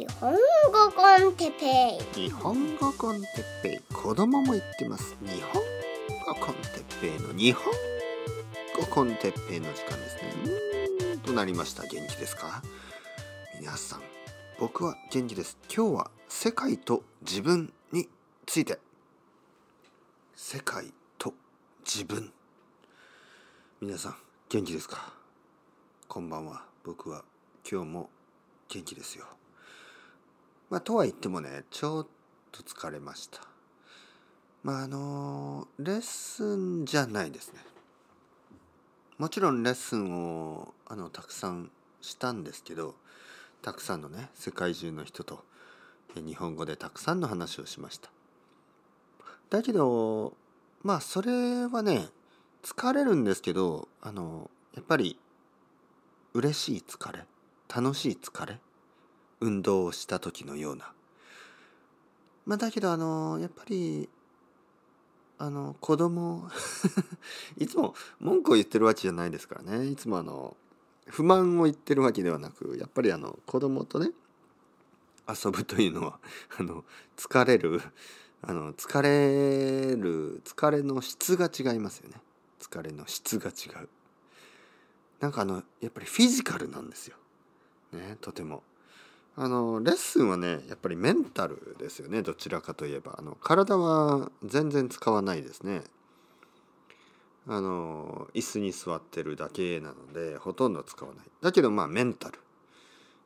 日本語コンテペイ。日本語コンテッペイ。子供も言ってます。日本語コンテッペイの日本語コンテッペイの時間ですね。となりました。元気ですか？皆さん僕は元気です。今日は世界と自分について。世界と自分。皆さん元気ですか？こんばんは。僕は今日も元気ですよ。まあとは言ってもねちょっと疲れました。まああのレッスンじゃないですね。もちろんレッスンをあのたくさんしたんですけどたくさんのね世界中の人と日本語でたくさんの話をしました。だけどまあそれはね疲れるんですけどあのやっぱり嬉しい疲れ楽しい疲れ運動をした時のような。まあだけどあのやっぱりあの子供 いつも文句を言ってるわけじゃないですからね。いつもあの不満を言ってるわけではなくやっぱりあの子供とね遊ぶというのは あの疲れるあの疲れる疲れの質が違いますよね。疲れの質が違う。なんかあのやっぱりフィジカルなんですよ。ねとても。あのレッスンはねやっぱりメンタルですよねどちらかといえば。あの体は全然使わないですね。あの椅子に座ってるだけなのでほとんど使わない。だけどまあメンタル。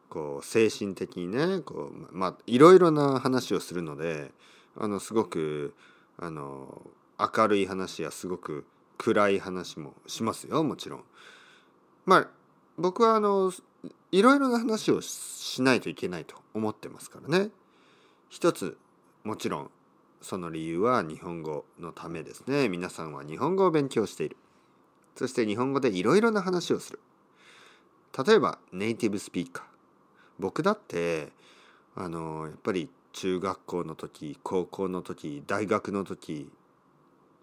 こう精神的にねこうまあいろいろな話をするのであのすごくあの明るい話やすごく暗い話もしますよもちろん。まあ僕はあのいろいろな話をしないといけないと思ってますからね。一つもちろんその理由は日本語のためですね。皆さんは日本語を勉強している。そして日本語でいろいろな話をする。例えばネイティブスピーカー。僕だってあのやっぱり中学校の時高校の時大学の時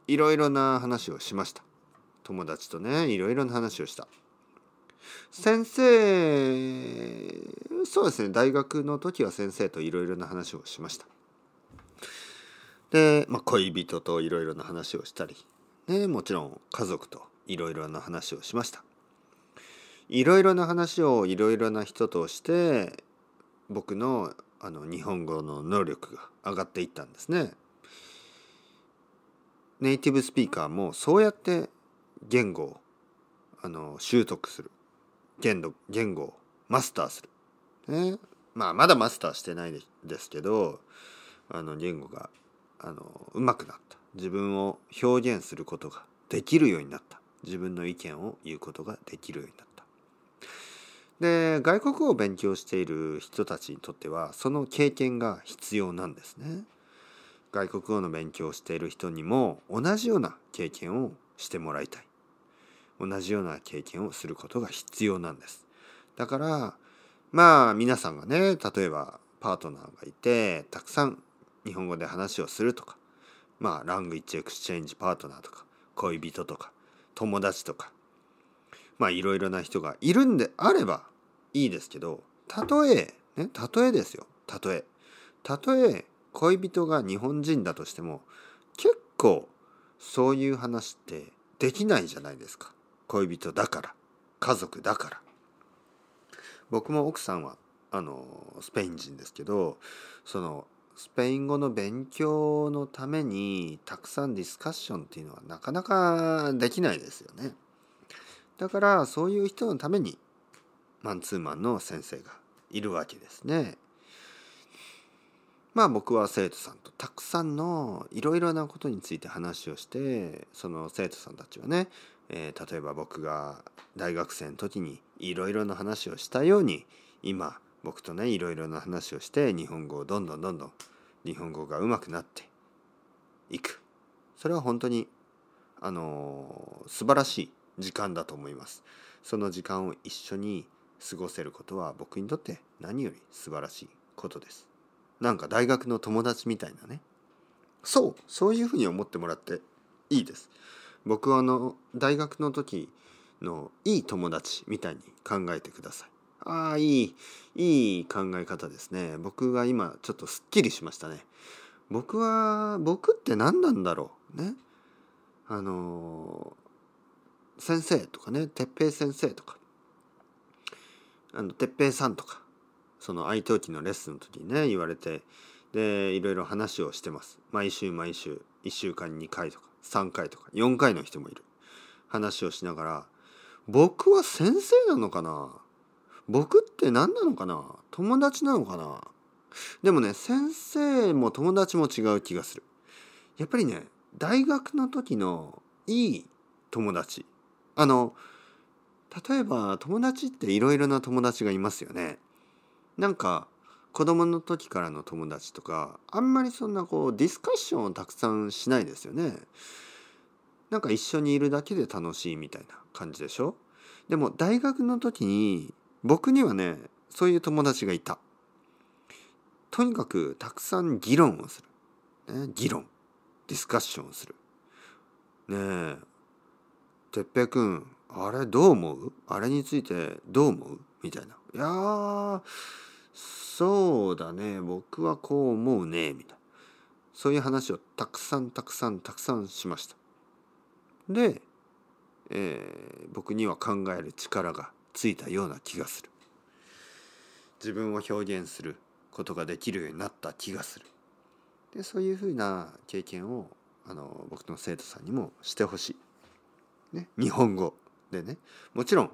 いろいろな話をしました友達とねいろいろな話をした先生そうですね大学の時は先生といろいろな話をしました。で、まあ、恋人といろいろな話をしたり、ね、もちろん家族といろいろな話をしました。いろいろな話をいろいろな人として僕のあの日本語の能力が上がっていったんですね。ネイティブスピーカーもそうやって言語をあの習得する。言語言語をマスターする、ね、まあまだマスターしてないですけどあの言語があの上手くなった。自分を表現することができるようになった。自分の意見を言うことができるようになった。で外国語を勉強している人たちにとってはその経験が必要なんですね。外国語の勉強をしている人にも同じような経験をしてもらいたい。同じような経験をすることが必要なんです。だからまあ皆さんがね例えばパートナーがいてたくさん日本語で話をするとかまあラングイッチエクスチェンジパートナーとか恋人とか友達とかまあいろいろな人がいるんであればいいですけどたとえねたとえですよたとえ。たとえ恋人が日本人だとしても結構そういう話ってできないじゃないですか。恋人だから家族だから僕も奥さんはあのスペイン人ですけどそのスペイン語の勉強のためにたくさんディスカッションっていうのはなかなかできないですよねだからそういう人のためにマンツーマンの先生がいるわけですね。まあ僕は生徒さんとたくさんのいろいろなことについて話をしてその生徒さんたちはね、えー、例えば僕が大学生の時にいろいろな話をしたように今僕とねいろいろな話をして日本語をどんどんどんどん日本語が上手くなっていく。それは本当にあのー、素晴らしい時間だと思います。その時間を一緒に過ごせることは僕にとって何より素晴らしいことです。なんか大学の友達みたいなね。そうそういうふうに思ってもらっていいです。僕はあの大学の時のいい友達みたいに考えてください。ああいいいい考え方ですね。僕が今ちょっとすっきりしましたね。僕は僕って何なんだろうね。あの先生とかね哲平先生とか。あの哲平さんとか。その愛登記のレッスンの時にね言われて。でいろいろ話をしてます。毎週毎週1週間に2回とか。3回とか4回の人もいる。話をしながら僕は先生なのかな？僕って何なのかな？友達なのかな？でもね先生も友達も違う気がする。やっぱりね大学の時のいい友達。あの例えば友達っていろいろな友達がいますよね。なんか子供の時からの友達とかあんまりそんなこうディスカッションをたくさんしないですよね。なんか一緒にいるだけで楽しいみたいな感じでしょ？でも大学の時に僕にはねそういう友達がいた。とにかくたくさん議論をする、ね、議論。ディスカッションをする。ねえ。哲平君あれどう思う？あれについてどう思う？みたいな。いやそうだね僕はこう思うねみたいなそういう話をたくさんたくさんたくさんしました。で、えー、僕には考える力がついたような気がする。自分を表現することができるようになった気がする。でそういうふうな経験をあの僕の生徒さんにもしてほしい。ね、日本語でねもちろん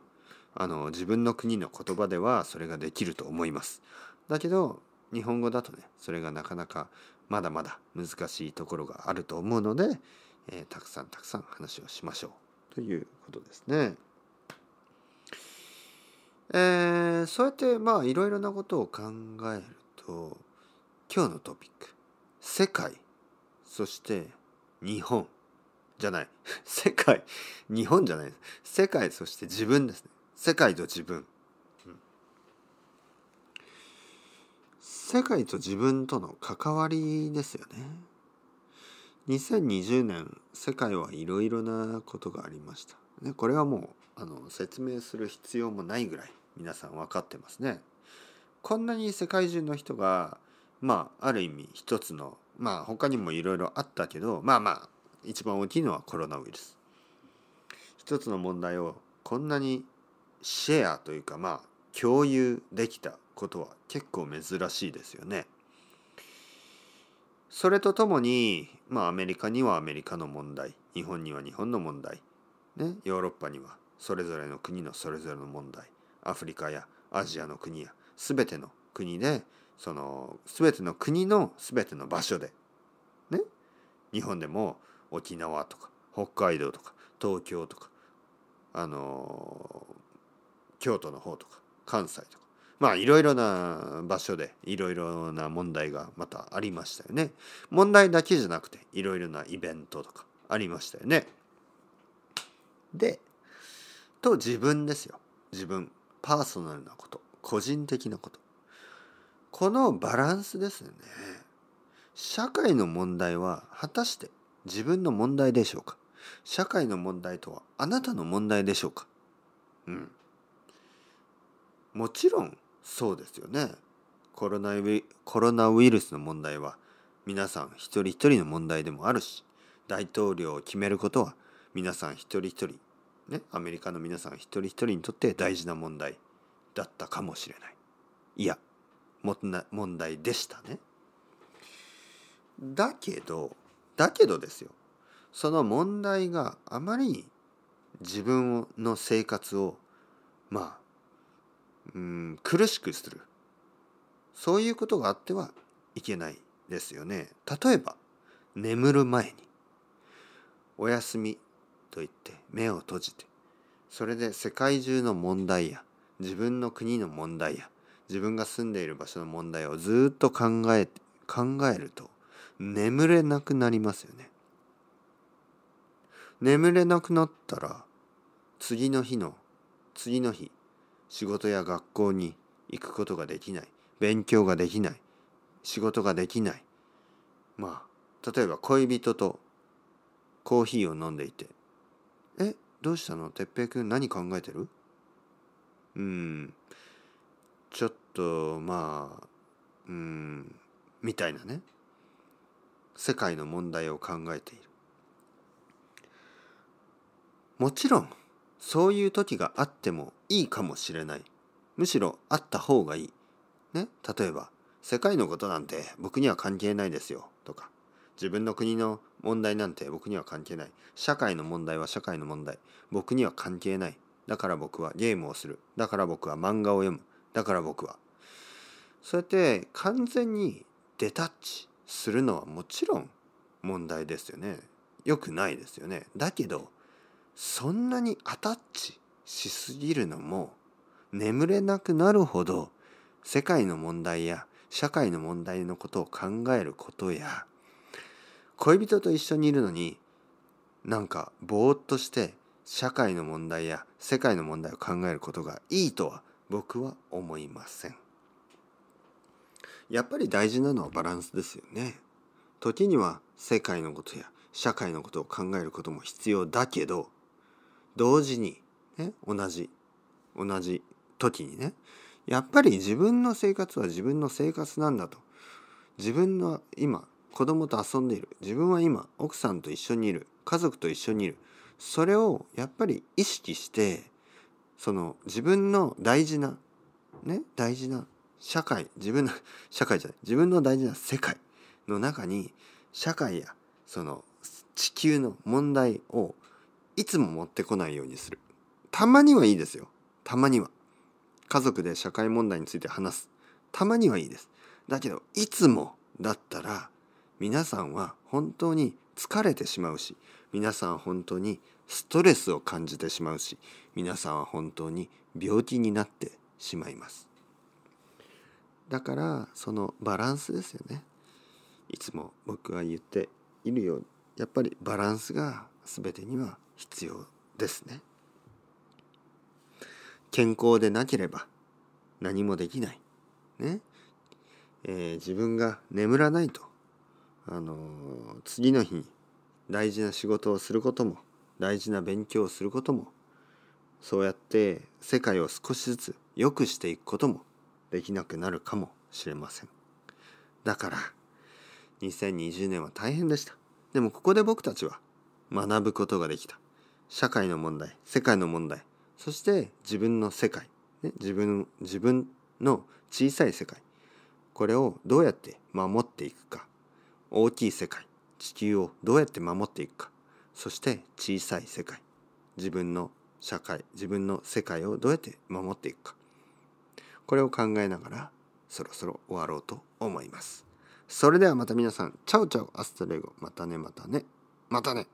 あの自分の国の言葉ではそれができると思います。だけど日本語だとねそれがなかなかまだまだ難しいところがあると思うので、えー、たくさんたくさん話をしましょう。ということですね。えー、そうやってまあいろいろなことを考えると今日のトピック世界そして 日本じゃない。世界日本じゃない世界そして自分ですね。世界と自分、うん、世界と自分との関わりですよね。2020年世界はいろいろなことがありました、ね、これはもうあの説明する必要もないぐらい皆さん分かってますね。こんなに世界中の人がまあある意味一つのまあ他にもいろいろあったけどまあまあ一番大きいのはコロナウイルス。一つの問題をこんなにシェアというかまあ共有できた。ことは結構珍しいですよね。それとともにまあアメリカにはアメリカの問題日本には日本の問題、ね、ヨーロッパにはそれぞれの国のそれぞれの問題アフリカやアジアの国や全ての国でその全ての国の全ての場所でね日本でも沖縄とか北海道とか東京とかあの京都の方とか関西とかまあいろいろな場所でいろいろな問題がまたありましたよね。問題だけじゃなくていろいろなイベントとかありましたよね。でと自分ですよ。自分パーソナルなこと個人的なこと。このバランスですね。社会の問題は果たして自分の問題でしょうか。社会の問題とはあなたの問題でしょうか。うん。もちろんそうですよね。コロナウイコロナウイルスの問題は皆さん一人一人の問題でもあるし大統領を決めることは皆さん一人一人ねアメリカの皆さん一人一人にとって大事な問題だったかもしれない。いや問題でしたね。だけどだけどですよ。その問題があまりに自分の生活をまあうん苦しくするそういうことがあってはいけないですよね。例えば眠る前にお休みと言って目を閉じてそれで世界中の問題や自分の国の問題や自分が住んでいる場所の問題をずっと考え考えると眠れなくなりますよね。眠れなくなったら次の日の次の日仕事や学校に行くことができない。勉強ができない。仕事ができない。まあ例えば恋人とコーヒーを飲んでいて「えどうしたの？哲平君何考えてる?」うん。ちょっとまあうん。みたいなね。世界の問題を考えている。もちろんそういう時があってもいいかもしれない。むしろあった方がいい。ね？例えば世界のことなんて僕には関係ないですよ。とか自分の国の問題なんて僕には関係ない。社会の問題は社会の問題。僕には関係ない。だから僕はゲームをする。だから僕は漫画を読む。だから僕は。そうやって完全にデタッチするのはもちろん問題ですよね。良くないですよね。だけどそんなにアタッチしすぎるのも眠れなくなるほど世界の問題や社会の問題のことを考えることや恋人と一緒にいるのになんかぼーっとして社会の問題や世界の問題を考えることがいいとは僕は思いません。やっぱり大事なのはバランスですよね。時には世界のことや社会のことを考えることも必要だけど同時に、ね、同じ同じ時にねやっぱり自分の生活は自分の生活なんだと。自分の今子供と遊んでいる。自分は今奥さんと一緒にいる。家族と一緒にいる。それをやっぱり意識してその自分の大事なね大事な社会自分の 社会じゃない自分の大事な世界の中に社会やその地球の問題をいつも持ってこないようにする。たまにはいいですよ。たまには。家族で社会問題について話す。たまにはいいです。だけどいつもだったら皆さんは本当に疲れてしまうし皆さん本当にストレスを感じてしまうし皆さんは本当に病気になってしまいます。だからそのバランスですよね。いつも僕が言っているようにやっぱりバランスが全てには必要ですね。健康でなければ何もできない。ね、えー、自分が眠らないとあのー、次の日に大事な仕事をすることも大事な勉強をすることもそうやって世界を少しずつ良くしていくこともできなくなるかもしれません。だから2020年は大変でした。でもここで僕たちは学ぶことができた。社会の問題世界の問題。そして自分の世界、ね、自分自分の小さい世界。これをどうやって守っていくか。大きい世界。地球をどうやって守っていくか。そして小さい世界。自分の社会自分の世界をどうやって守っていくか。これを考えながらそろそろ終わろうと思います。それではまた皆さん、 ciao ciao hasta luego。またねまたね。またね。